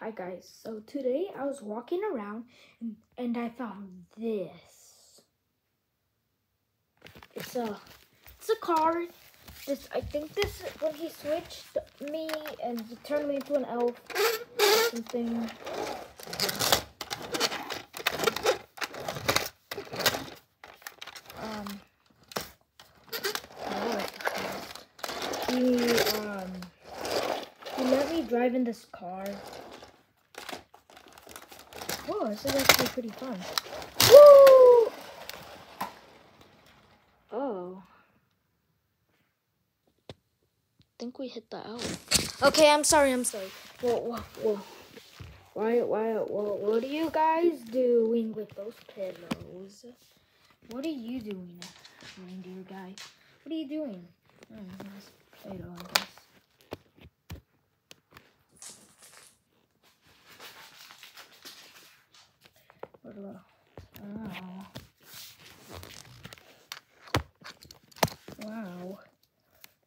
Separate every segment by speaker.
Speaker 1: Hi guys, so today I was walking around and, and I found this. It's a it's a car. This I think this when he switched me and he turned me into an elf or something. Um he um he let me drive in this car. Oh, this is actually pretty fun. Woo! Oh. I think we hit the L. Okay, I'm sorry, I'm sorry. Whoa, whoa, whoa. Why, why, whoa, what are you guys doing with those pillows? What are you doing, reindeer guy? What are you doing? I guess. What about? Wow. Wow.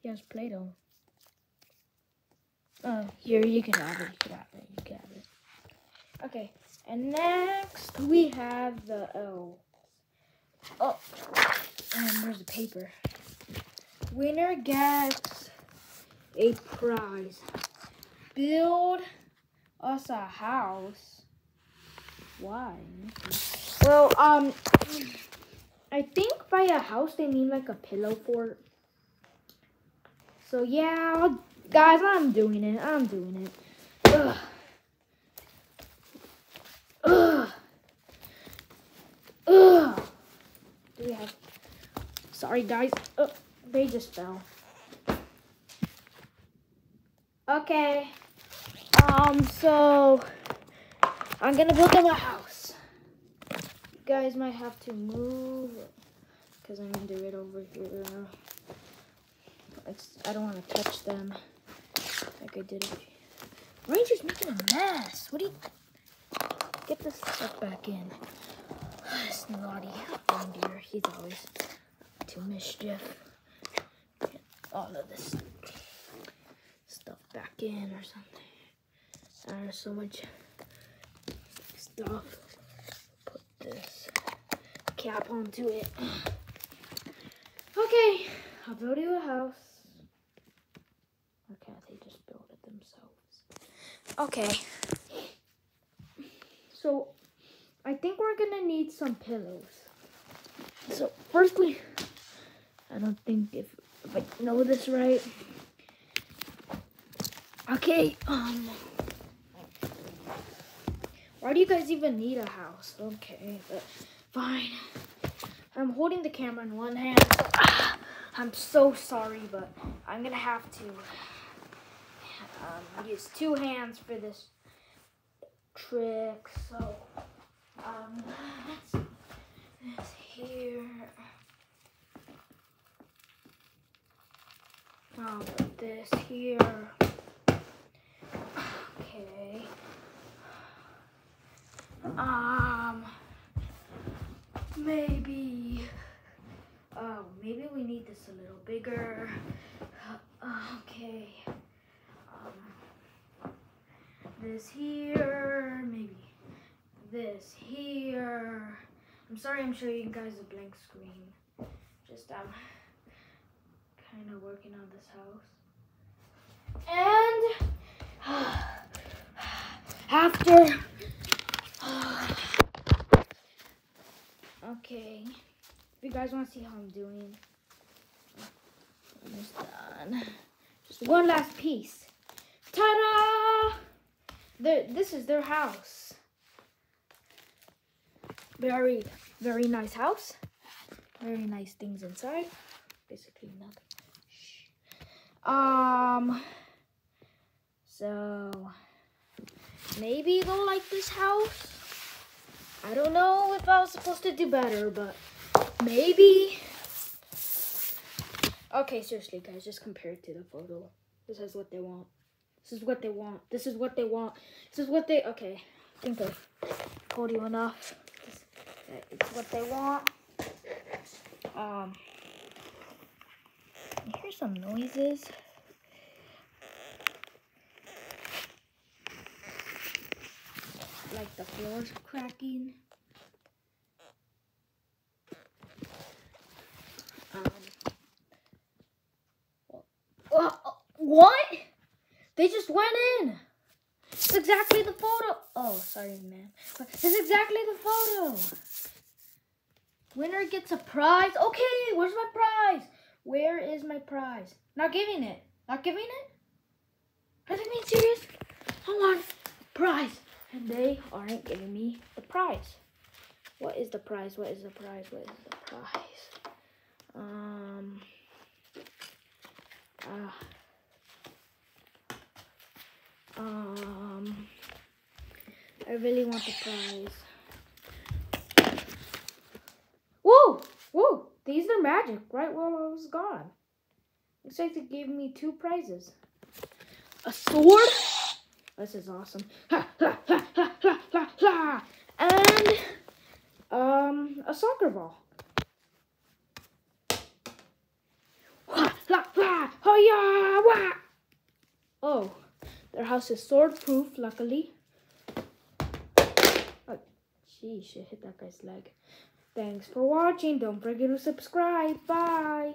Speaker 1: Has Play-Doh. Oh, here, you can have it, you can have it, you can have it. Okay, and next we have the L. Oh, and there's the paper. Winner gets a prize. Build us a house. Why? Well, um, I think by a house they mean like a pillow fort. So yeah, guys, I'm doing it. I'm doing it. Ugh. Ugh. Ugh. Do we have? Sorry, guys. Ugh. They just fell. Okay. Um. So. I'm gonna build them a house. You guys might have to move because I'm gonna do it over here. I don't want to touch them like I did it. Ranger's making a mess. What do you... Get this stuff back in. This naughty reindeer. He's always to mischief. Get all of this stuff back in or something. There's so much stuff. Put this cap onto it. Okay, I'll build you a house. Can't they just build it themselves? Okay. So, I think we're gonna need some pillows. So, firstly, I don't think if, if I know this right. Okay, um, why do you guys even need a house? Okay, but fine. I'm holding the camera in one hand. So, ah, I'm so sorry, but I'm gonna have to um, use two hands for this trick. So, um, this here. I'll put this here. Okay. Um, maybe, oh, maybe we need this a little bigger. Okay. Um, this here, maybe this here. I'm sorry I'm showing you guys a blank screen. Just, um, kind of working on this house. And after Okay. If you guys want to see how I'm doing, almost done. Just one last piece. Ta-da! This is their house. Very, very nice house. Very nice things inside. Basically nothing. Um. So maybe they'll like this house. I don't know if I was supposed to do better, but maybe. Okay, seriously, guys, just compare it to the photo. This is what they want. This is what they want. This is what they want. This is what they. Okay, I think I've told you enough. This, it's what they want. Um, hear some noises. Like the floor's cracking. Um. Uh, what? They just went in. It's exactly the photo. Oh, sorry, man. It's exactly the photo. Winner gets a prize. Okay, where's my prize? Where is my prize? Not giving it. Not giving it? Are they being serious? I want prize. And they aren't giving me the prize. What is the prize? What is the prize? What is the prize? Um. Ah. Um. I really want the prize. Whoa! Whoa! These are magic right while I was gone. Looks like they gave me two prizes. A sword? This is awesome. Ha, ha, ha, ha, ha. And um a soccer ball. Oh, their house is sword proof, luckily. Oh, geez, shit hit that guy's leg. Thanks for watching. Don't forget to subscribe. Bye.